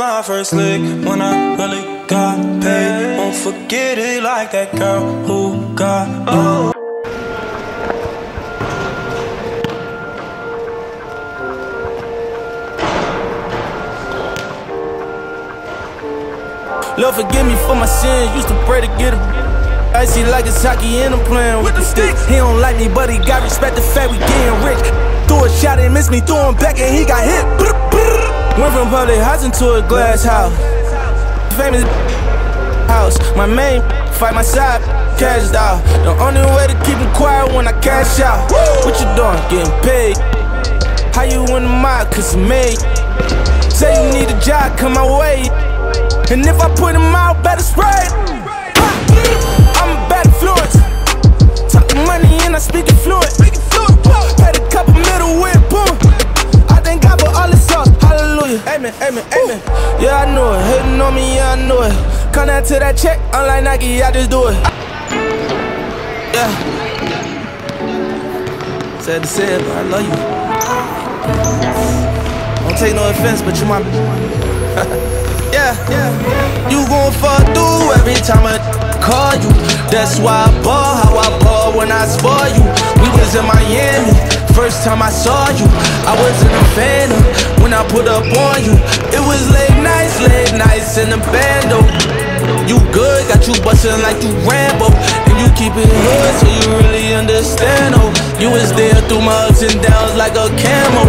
My first lick when I really got paid. Won't forget it like that girl who got oh. Lord forgive me for my sins, used to pray to get him. I see like it's hockey and I'm playing with the sticks. He don't like me, but he got respect the fact we getting rich. Threw a shot and missed me, threw him back and he got hit. From public housing to a glass house. Famous house. My main fight my side, cashed out. The only way to keep him quiet when I cash out. What you doing? Getting paid. How you in the mob? Cause he made. Say you need a job, come my way. And if I put him out, better spray. Yeah, I know it. Hating on me, yeah, I know it. Come down to that check, unlike Nike, I just do it. Yeah. Sad to say it, but I love you. Don't take no offense, but you my. yeah, yeah. You gon' fall through every time I call you. That's why I ball how I ball when I spoil you. We was in Miami, first time I saw you. I wasn't a phantom when I put up on you. It was late nights, late nights in the bando. You good, got you bustin' like you Rambo. And you keep it hood so you really understand, oh. You was there through my ups and downs like a camel.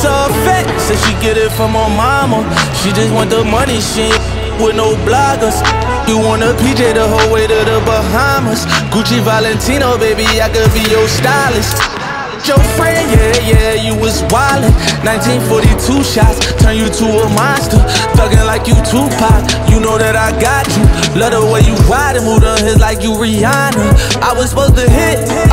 Tough face, said she get it from her mama. She just want the money, she with no bloggers. You want a PJ the whole way to the Bahamas. Gucci Valentino, baby, I could be your stylist. Your friend, yeah, yeah, you was wildin'. 1942 shots, turn you to a monster. Thuggin' like you Tupac, you know that I got you. Love the way you ride and move the hips like you Rihanna. I was supposed to hit,